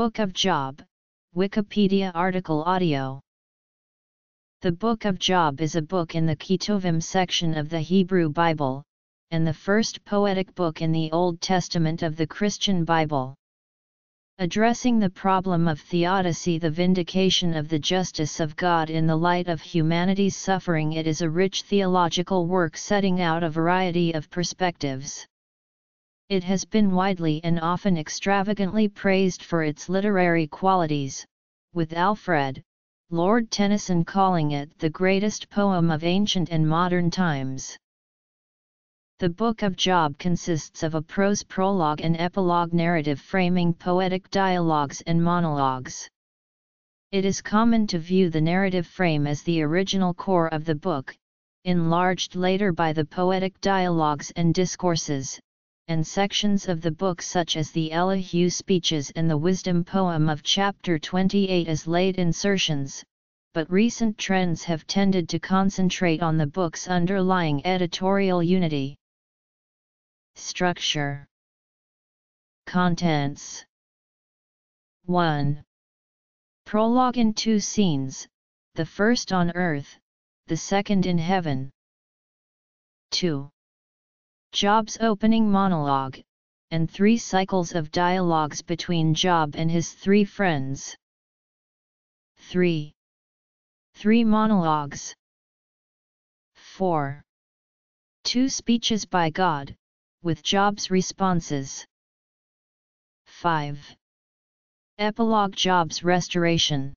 Book of Job, Wikipedia article audio. The Book of Job is a book in the Ketuvim section of the Hebrew Bible, and the first poetic book in the Old Testament of the Christian Bible. Addressing the problem of theodicy the vindication of the justice of God in the light of humanity's suffering it is a rich theological work setting out a variety of perspectives. It has been widely and often extravagantly praised for its literary qualities, with Alfred, Lord Tennyson calling it the greatest poem of ancient and modern times. The Book of Job consists of a prose prologue and epilogue narrative framing poetic dialogues and monologues. It is common to view the narrative frame as the original core of the book, enlarged later by the poetic dialogues and discourses, and sections of the book such as the Elihu speeches and the wisdom poem of chapter 28 as late insertions, but recent trends have tended to concentrate on the book's underlying editorial unity. Structure Contents 1. Prologue in two scenes, the first on earth, the second in heaven. 2. Job's opening monologue, and three cycles of dialogues between Job and his three friends. 3. Three monologues. 4. Two speeches by God, with Job's responses. 5. Epilogue Job's restoration.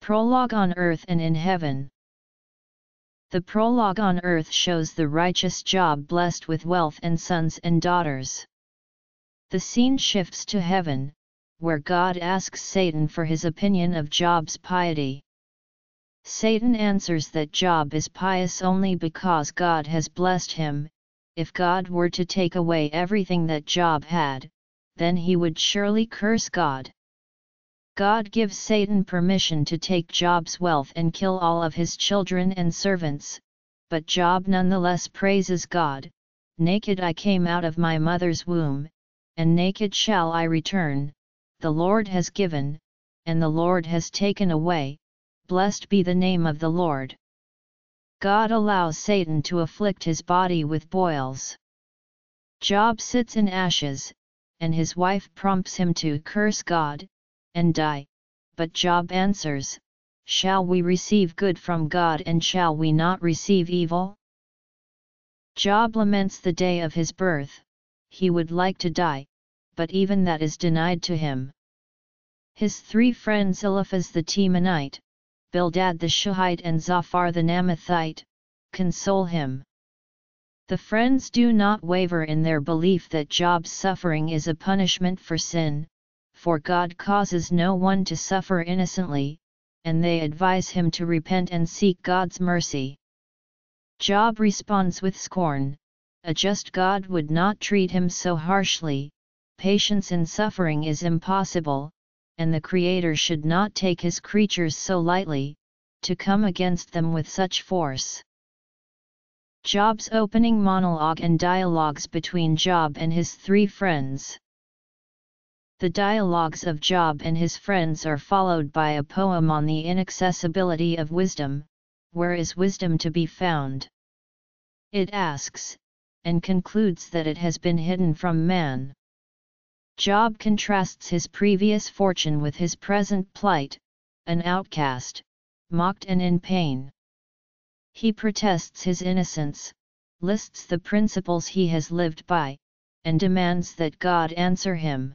Prologue on earth and in heaven. The prologue on earth shows the righteous Job blessed with wealth and sons and daughters. The scene shifts to heaven, where God asks Satan for his opinion of Job's piety. Satan answers that Job is pious only because God has blessed him, if God were to take away everything that Job had, then he would surely curse God. God gives Satan permission to take Job's wealth and kill all of his children and servants, but Job nonetheless praises God, Naked I came out of my mother's womb, and naked shall I return, the Lord has given, and the Lord has taken away, blessed be the name of the Lord. God allows Satan to afflict his body with boils. Job sits in ashes, and his wife prompts him to curse God, and die, but Job answers, Shall we receive good from God and shall we not receive evil? Job laments the day of his birth, he would like to die, but even that is denied to him. His three friends Eliphaz the Temanite, Bildad the Shuhite and Zophar the Naamathite, console him. The friends do not waver in their belief that Job's suffering is a punishment for sin, for God causes no one to suffer innocently, and they advise him to repent and seek God's mercy. Job responds with scorn, a just God would not treat him so harshly, patience in suffering is impossible, and the Creator should not take his creatures so lightly, to come against them with such force. Job's opening monologue and dialogues between Job and his three friends. The dialogues of Job and his friends are followed by a poem on the inaccessibility of wisdom, where is wisdom to be found? It asks, and concludes that it has been hidden from man. Job contrasts his previous fortune with his present plight, an outcast, mocked and in pain. He protests his innocence, lists the principles he has lived by, and demands that God answer him.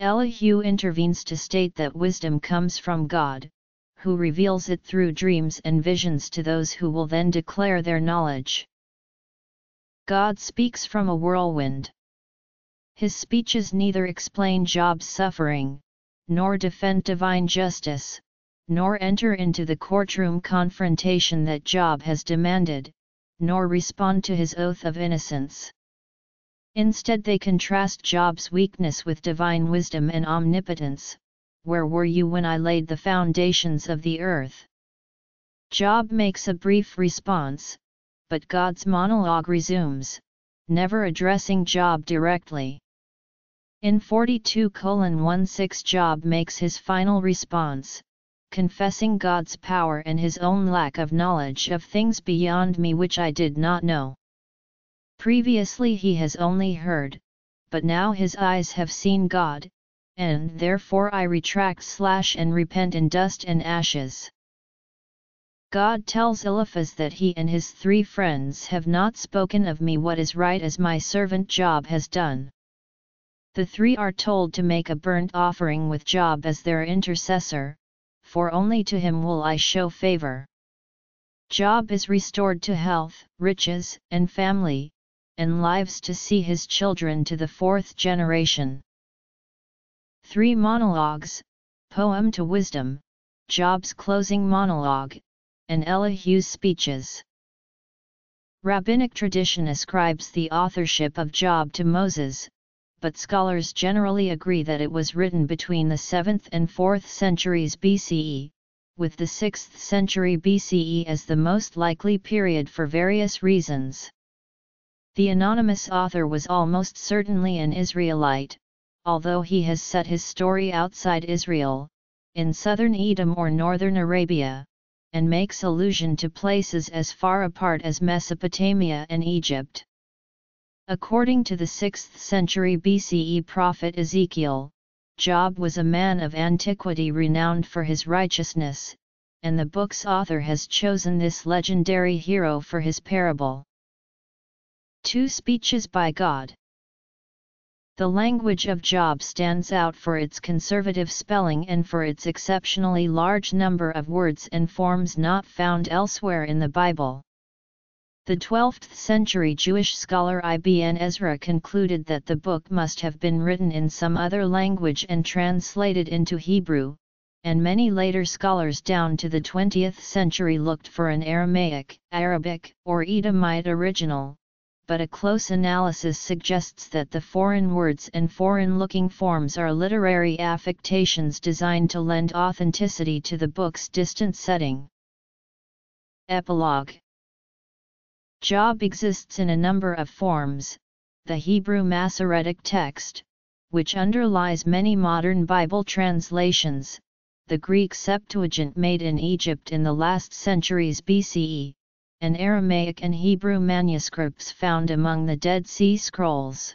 Elihu intervenes to state that wisdom comes from God, who reveals it through dreams and visions to those who will then declare their knowledge. God speaks from a whirlwind. His speeches neither explain Job's suffering, nor defend divine justice, nor enter into the courtroom confrontation that Job has demanded, nor respond to his oath of innocence. Instead they contrast Job's weakness with divine wisdom and omnipotence, where were you when I laid the foundations of the earth? Job makes a brief response, but God's monologue resumes, never addressing Job directly. In 42 16 Job makes his final response, confessing God's power and his own lack of knowledge of things beyond me which I did not know. Previously he has only heard, but now his eyes have seen God, and therefore I retract slash and repent in dust and ashes. God tells Eliphaz that he and his three friends have not spoken of me what is right as my servant Job has done. The three are told to make a burnt offering with Job as their intercessor, for only to him will I show favor. Job is restored to health, riches, and family, and lives to see his children to the fourth generation. Three monologues, Poem to Wisdom, Job's closing monologue, and Elihu's speeches. Rabbinic tradition ascribes the authorship of Job to Moses, but scholars generally agree that it was written between the 7th and 4th centuries BCE, with the 6th century BCE as the most likely period for various reasons. The anonymous author was almost certainly an Israelite, although he has set his story outside Israel, in southern Edom or northern Arabia, and makes allusion to places as far apart as Mesopotamia and Egypt. According to the 6th century BCE prophet Ezekiel, Job was a man of antiquity renowned for his righteousness, and the book's author has chosen this legendary hero for his parable. Two Speeches by God The language of Job stands out for its conservative spelling and for its exceptionally large number of words and forms not found elsewhere in the Bible. The 12th century Jewish scholar Ibn Ezra concluded that the book must have been written in some other language and translated into Hebrew, and many later scholars down to the 20th century looked for an Aramaic, Arabic, or Edomite original, but a close analysis suggests that the foreign words and foreign-looking forms are literary affectations designed to lend authenticity to the book's distant setting. Epilogue Job exists in a number of forms, the Hebrew Masoretic text, which underlies many modern Bible translations, the Greek Septuagint made in Egypt in the last centuries BCE, and Aramaic and Hebrew manuscripts found among the Dead Sea Scrolls.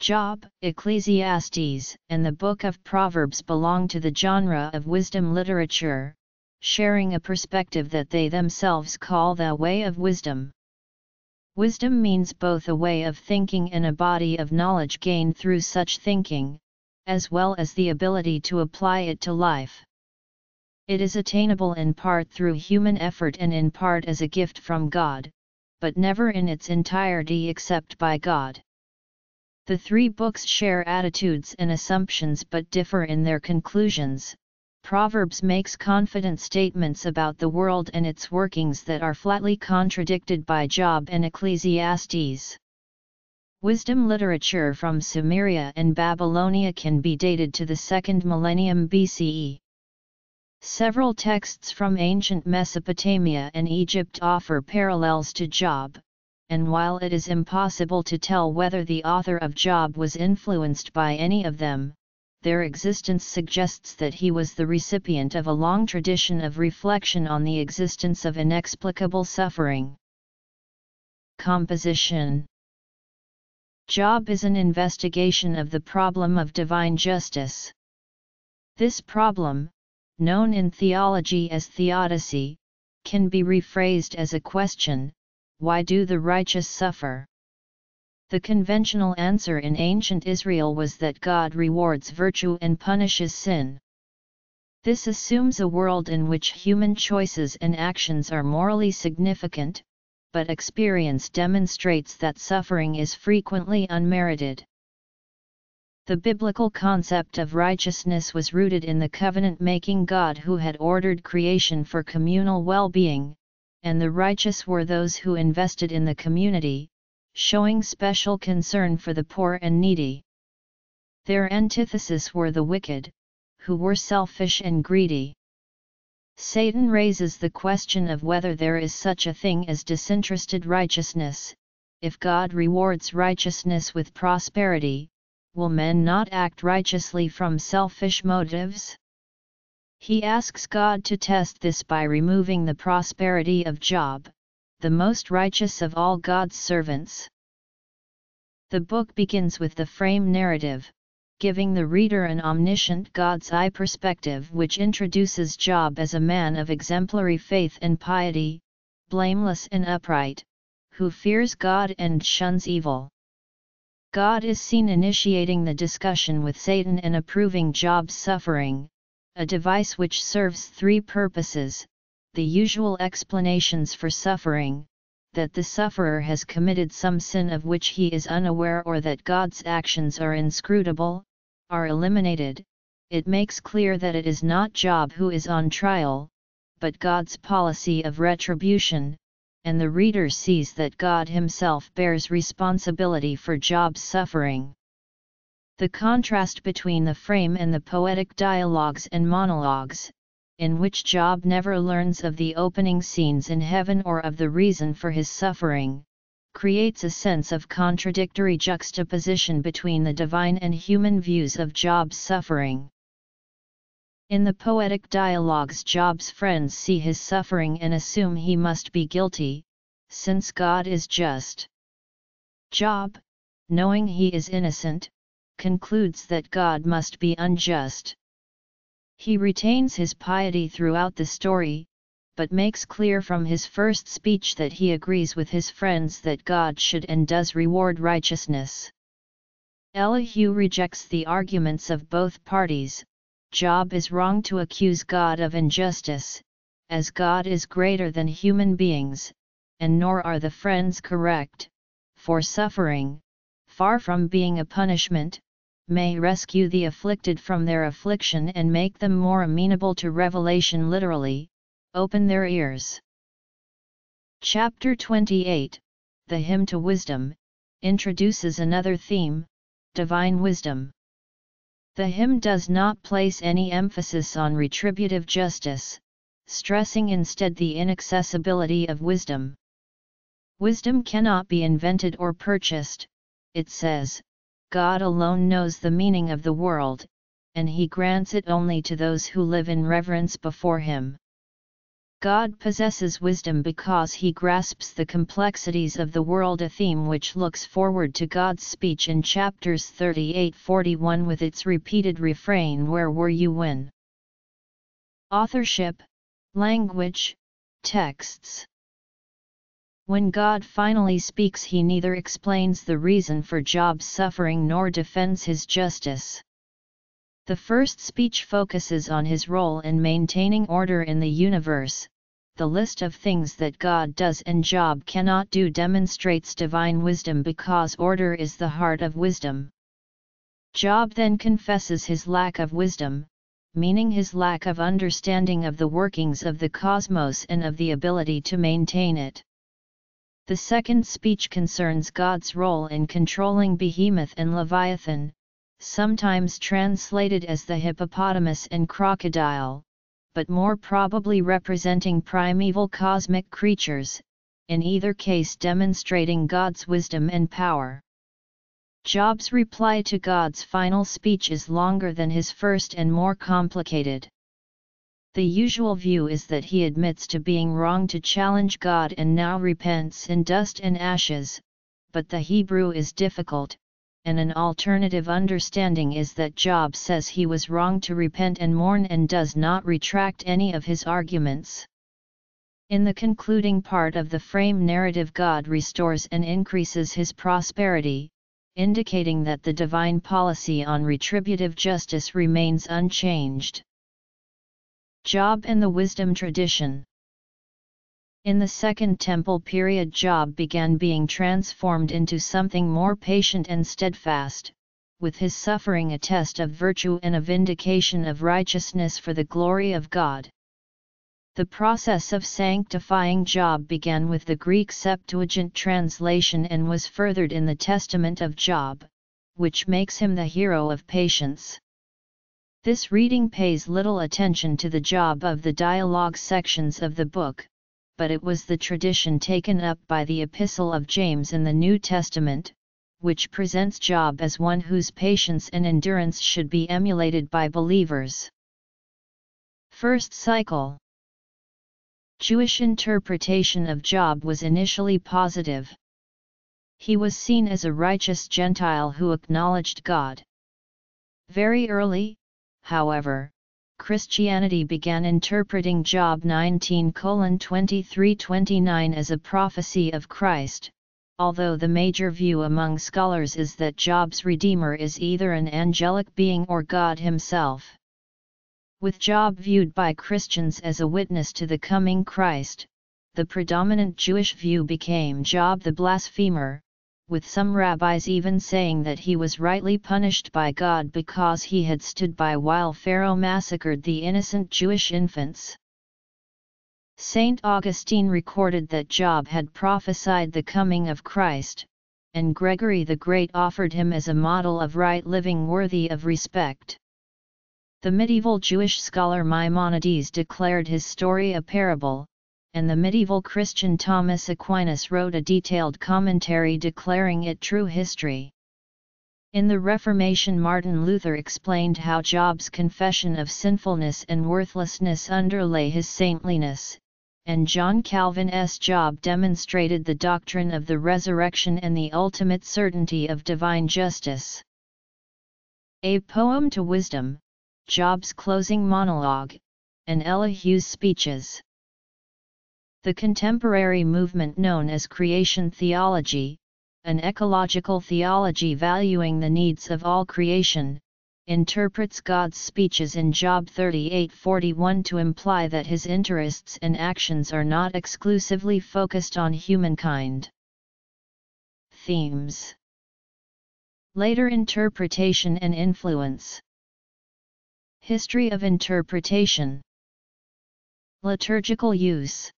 Job, Ecclesiastes, and the Book of Proverbs belong to the genre of wisdom literature, sharing a perspective that they themselves call the way of wisdom. Wisdom means both a way of thinking and a body of knowledge gained through such thinking, as well as the ability to apply it to life. It is attainable in part through human effort and in part as a gift from God, but never in its entirety except by God. The three books share attitudes and assumptions but differ in their conclusions, Proverbs makes confident statements about the world and its workings that are flatly contradicted by Job and Ecclesiastes. Wisdom literature from Sumeria and Babylonia can be dated to the second millennium BCE. Several texts from ancient Mesopotamia and Egypt offer parallels to Job, and while it is impossible to tell whether the author of Job was influenced by any of them, their existence suggests that he was the recipient of a long tradition of reflection on the existence of inexplicable suffering. Composition Job is an investigation of the problem of divine justice. This problem, known in theology as theodicy, can be rephrased as a question, why do the righteous suffer? The conventional answer in ancient Israel was that God rewards virtue and punishes sin. This assumes a world in which human choices and actions are morally significant, but experience demonstrates that suffering is frequently unmerited. The biblical concept of righteousness was rooted in the covenant-making God who had ordered creation for communal well-being, and the righteous were those who invested in the community, showing special concern for the poor and needy. Their antithesis were the wicked, who were selfish and greedy. Satan raises the question of whether there is such a thing as disinterested righteousness, if God rewards righteousness with prosperity, will men not act righteously from selfish motives? He asks God to test this by removing the prosperity of Job, the most righteous of all God's servants. The book begins with the frame narrative, giving the reader an omniscient God's eye perspective which introduces Job as a man of exemplary faith and piety, blameless and upright, who fears God and shuns evil. God is seen initiating the discussion with Satan and approving Job's suffering, a device which serves three purposes the usual explanations for suffering, that the sufferer has committed some sin of which he is unaware or that God's actions are inscrutable, are eliminated, it makes clear that it is not Job who is on trial, but God's policy of retribution, and the reader sees that God himself bears responsibility for Job's suffering. The contrast between the frame and the poetic dialogues and monologues, in which Job never learns of the opening scenes in heaven or of the reason for his suffering, creates a sense of contradictory juxtaposition between the divine and human views of Job's suffering. In the poetic dialogues Job's friends see his suffering and assume he must be guilty, since God is just. Job, knowing he is innocent, concludes that God must be unjust. He retains his piety throughout the story, but makes clear from his first speech that he agrees with his friends that God should and does reward righteousness. Elihu rejects the arguments of both parties, Job is wrong to accuse God of injustice, as God is greater than human beings, and nor are the friends correct, for suffering, far from being a punishment, may rescue the afflicted from their affliction and make them more amenable to revelation literally, open their ears. Chapter 28, The Hymn to Wisdom, introduces another theme, Divine Wisdom. The hymn does not place any emphasis on retributive justice, stressing instead the inaccessibility of wisdom. Wisdom cannot be invented or purchased, it says, God alone knows the meaning of the world, and he grants it only to those who live in reverence before him. God possesses wisdom because he grasps the complexities of the world a theme which looks forward to God's speech in chapters 38-41 with its repeated refrain Where were you when? Authorship, Language, Texts when God finally speaks he neither explains the reason for Job's suffering nor defends his justice. The first speech focuses on his role in maintaining order in the universe, the list of things that God does and Job cannot do demonstrates divine wisdom because order is the heart of wisdom. Job then confesses his lack of wisdom, meaning his lack of understanding of the workings of the cosmos and of the ability to maintain it. The second speech concerns God's role in controlling Behemoth and Leviathan, sometimes translated as the hippopotamus and crocodile, but more probably representing primeval cosmic creatures, in either case demonstrating God's wisdom and power. Job's reply to God's final speech is longer than his first and more complicated. The usual view is that he admits to being wrong to challenge God and now repents in dust and ashes, but the Hebrew is difficult, and an alternative understanding is that Job says he was wrong to repent and mourn and does not retract any of his arguments. In the concluding part of the frame narrative God restores and increases his prosperity, indicating that the divine policy on retributive justice remains unchanged. Job and the Wisdom Tradition In the Second Temple period Job began being transformed into something more patient and steadfast, with his suffering a test of virtue and a vindication of righteousness for the glory of God. The process of sanctifying Job began with the Greek Septuagint translation and was furthered in the Testament of Job, which makes him the hero of patience. This reading pays little attention to the job of the dialogue sections of the book, but it was the tradition taken up by the Epistle of James in the New Testament, which presents Job as one whose patience and endurance should be emulated by believers. First cycle Jewish interpretation of Job was initially positive. He was seen as a righteous Gentile who acknowledged God. Very early, however, Christianity began interpreting Job 19:23-29 as a prophecy of Christ, although the major view among scholars is that Job's Redeemer is either an angelic being or God himself. With Job viewed by Christians as a witness to the coming Christ, the predominant Jewish view became Job the blasphemer, with some rabbis even saying that he was rightly punished by God because he had stood by while Pharaoh massacred the innocent Jewish infants. Saint Augustine recorded that Job had prophesied the coming of Christ, and Gregory the Great offered him as a model of right living worthy of respect. The medieval Jewish scholar Maimonides declared his story a parable, and the medieval Christian Thomas Aquinas wrote a detailed commentary declaring it true history. In the Reformation Martin Luther explained how Job's confession of sinfulness and worthlessness underlay his saintliness, and John Calvin's Job demonstrated the doctrine of the resurrection and the ultimate certainty of divine justice. A Poem to Wisdom, Job's closing monologue, and Elihu's speeches. The contemporary movement known as creation theology, an ecological theology valuing the needs of all creation, interprets God's speeches in Job 38:41 to imply that his interests and actions are not exclusively focused on humankind. Themes. Later interpretation and influence. History of interpretation. Liturgical use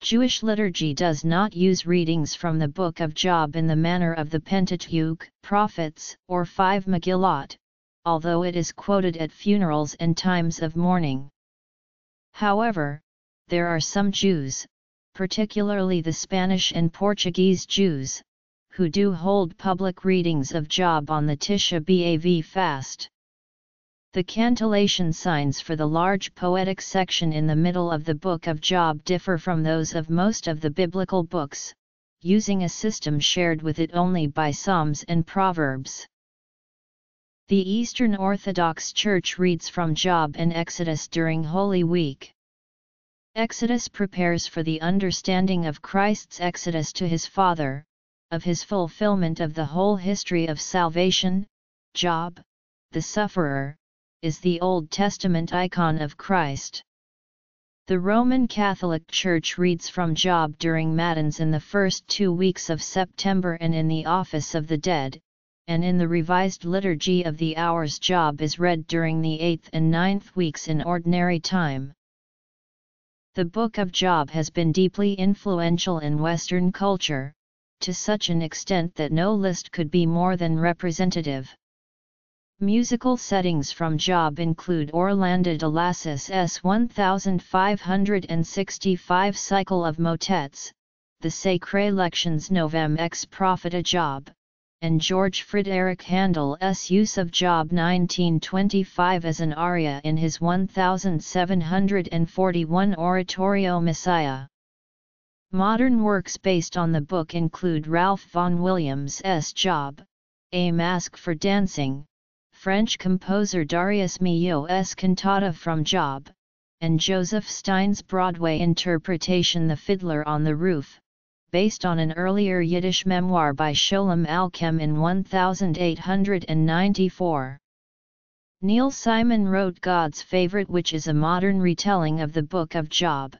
Jewish liturgy does not use readings from the Book of Job in the manner of the Pentateuch, Prophets, or five Megillot, although it is quoted at funerals and times of mourning. However, there are some Jews, particularly the Spanish and Portuguese Jews, who do hold public readings of Job on the Tisha B'Av fast. The cantillation signs for the large poetic section in the middle of the Book of Job differ from those of most of the biblical books, using a system shared with it only by Psalms and Proverbs. The Eastern Orthodox Church reads from Job and Exodus during Holy Week. Exodus prepares for the understanding of Christ's exodus to his Father, of his fulfillment of the whole history of salvation, Job, the sufferer, is the Old Testament icon of Christ. The Roman Catholic Church reads from Job during Matins in the first two weeks of September and in the Office of the Dead, and in the Revised Liturgy of the Hours Job is read during the eighth and ninth weeks in Ordinary Time. The Book of Job has been deeply influential in Western culture, to such an extent that no list could be more than representative. Musical settings from Job include Orlando de Lassus's 1565 cycle of motets, the Sacrae Lectiones Novem ex Propheta Job, and George Frideric Handel's use of Job 1925 as an aria in his 1741 oratorio Messiah. Modern works based on the book include Ralph Vaughan Williams' Job, A Masque for Dancing, French composer Darius Milhaud's cantata from Job, and Joseph Stein's Broadway interpretation The Fiddler on the Roof, based on an earlier Yiddish memoir by Sholem Aleichem in 1894. Neil Simon wrote God's Favorite which is a modern retelling of the Book of Job.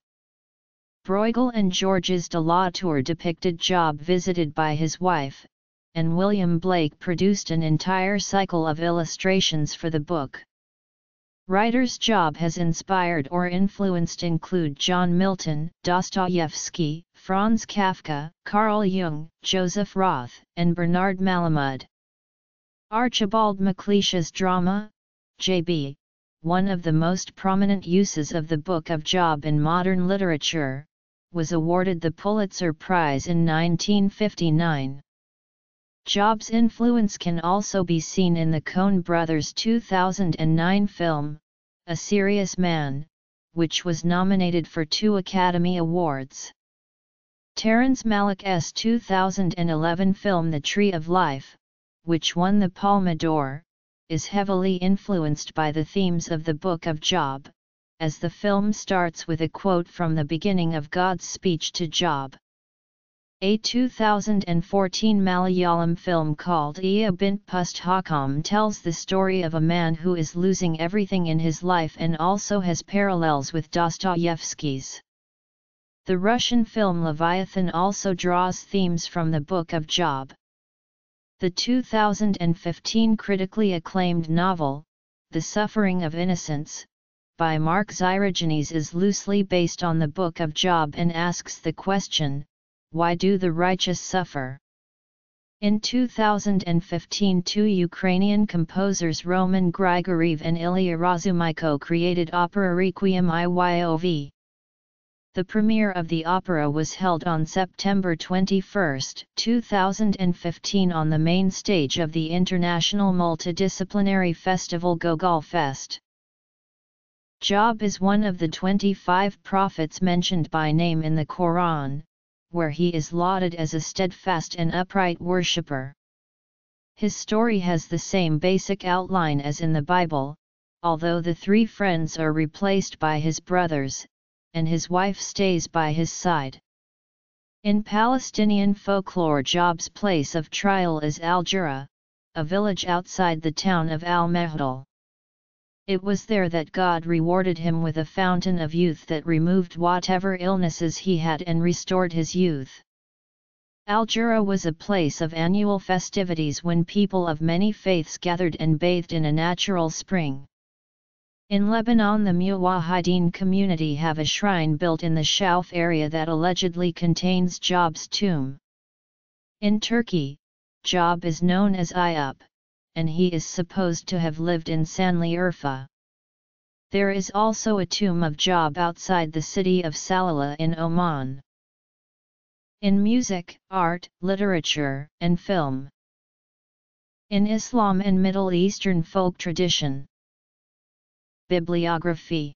Bruegel and Georges de la Tour depicted Job visited by his wife, and William Blake produced an entire cycle of illustrations for the book. Writers' Job has inspired or influenced include John Milton, Dostoevsky, Franz Kafka, Carl Jung, Joseph Roth, and Bernard Malamud. Archibald MacLeish's drama, J.B., one of the most prominent uses of the Book of Job in modern literature, was awarded the Pulitzer Prize in 1959. Job's influence can also be seen in the Coen brothers' 2009 film, A Serious Man, which was nominated for two Academy Awards. Terrence Malick's 2011 film The Tree of Life, which won the Palme d'Or, is heavily influenced by the themes of the Book of Job, as the film starts with a quote from the beginning of God's speech to Job. A 2014 Malayalam film called Iya Bint tells the story of a man who is losing everything in his life and also has parallels with Dostoevsky's. The Russian film Leviathan also draws themes from the Book of Job. The 2015 critically acclaimed novel, The Suffering of Innocence, by Mark Xyrogenes is loosely based on the Book of Job and asks the question, Why do the righteous suffer? In 2015 two Ukrainian composers Roman Grigoriev and Ilya Razumeiko created opera Requiem Iyov. The premiere of the opera was held on September 21, 2015 on the main stage of the international multidisciplinary festival Gogol Fest. Job is one of the 25 prophets mentioned by name in the Quran, where he is lauded as a steadfast and upright worshipper. His story has the same basic outline as in the Bible, although the three friends are replaced by his brothers, and his wife stays by his side. In Palestinian folklore Job's place of trial is Al-Jura, a village outside the town of Al-Majdal. It was there that God rewarded him with a fountain of youth that removed whatever illnesses he had and restored his youth. Al-Jura was a place of annual festivities when people of many faiths gathered and bathed in a natural spring. In Lebanon the Muwahideen community have a shrine built in the Shouf area that allegedly contains Job's tomb. In Turkey, Job is known as Ayub, and he is supposed to have lived in Sanliurfa. There is also a tomb of Job outside the city of Salalah in Oman. In music, art, literature, and film. In Islam and Middle Eastern folk tradition Bibliography